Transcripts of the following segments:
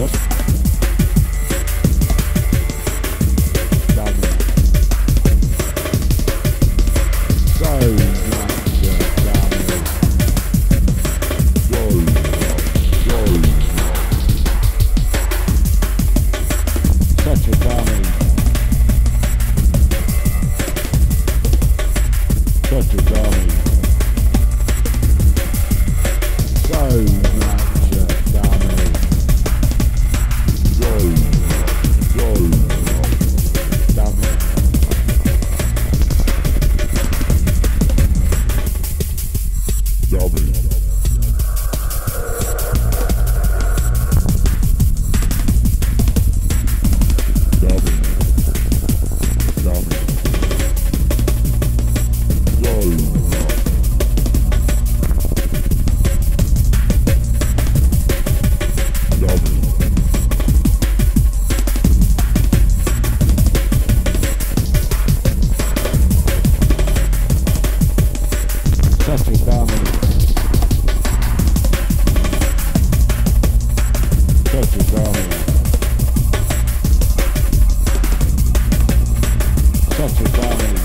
Dublin. So Darwin. Such a Darwin. Such a Darwin.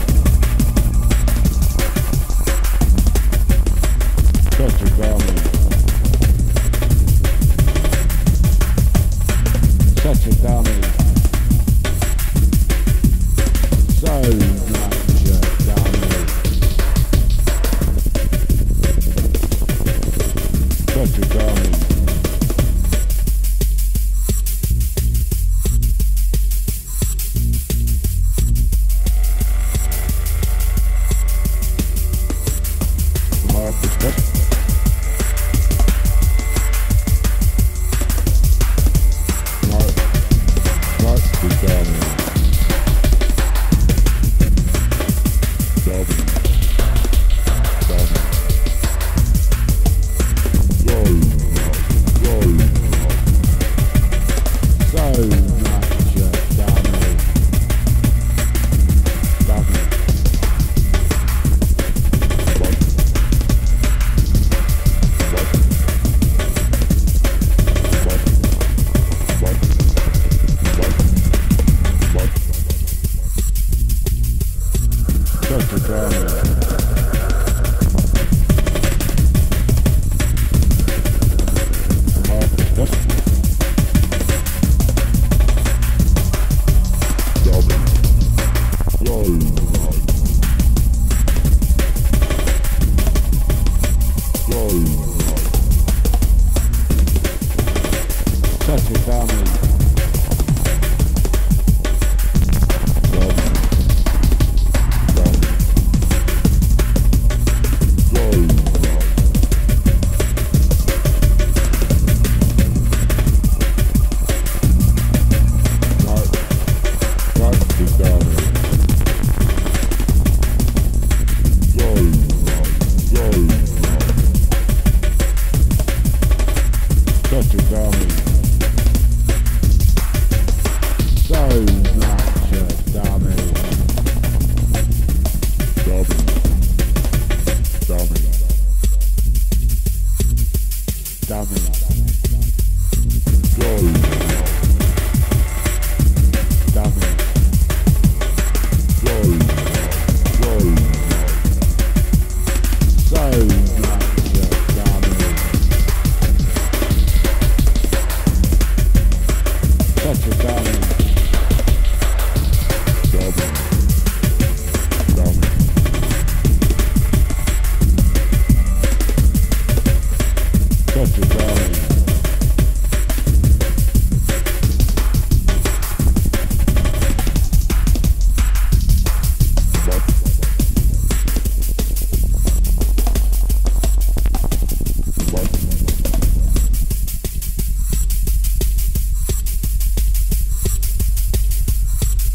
From So much a dummy. Dummy. Dummy. Dummy.